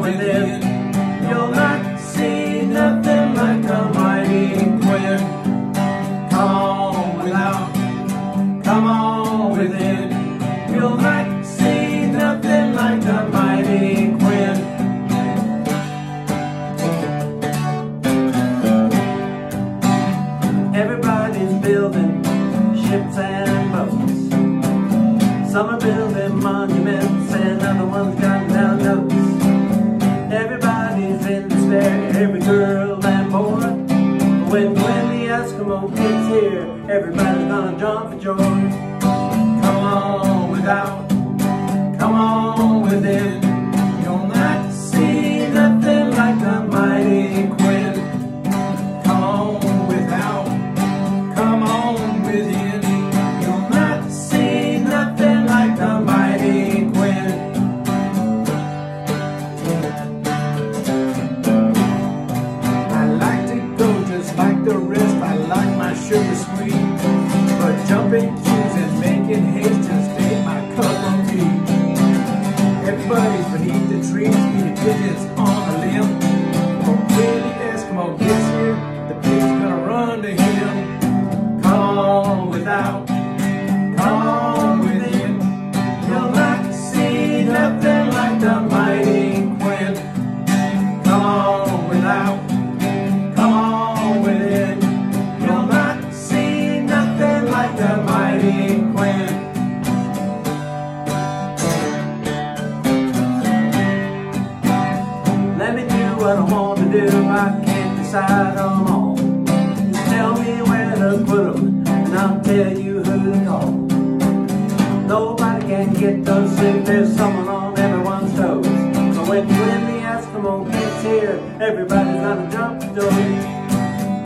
within. You'll not see nothing like a mighty Quinn. Some are building monuments and other ones got down notes. Everybody's in despair, every girl and boy. When Quinn the Eskimo gets here, everybody's gonna jump for joy. Come on without, come on within. Sugar sweet. But jumping queues and making haste just ain't my cup of tea. Everybody's beneath the trees, eating pigeons on a limb. But when the Eskimo gets here, the pig's gonna run to him. Come on without, what I want to do. I can't decide on all. Just tell me where to put 'em, and I'll tell you who to call. Nobody can get those sleep. There's someone on everyone's toes. So when Quinn the Eskimo gets here, everybody's gonna jump the door.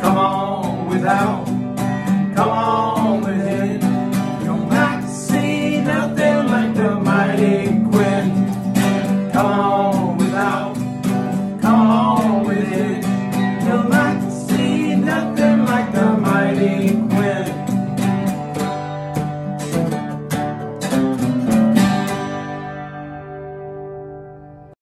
Come on without,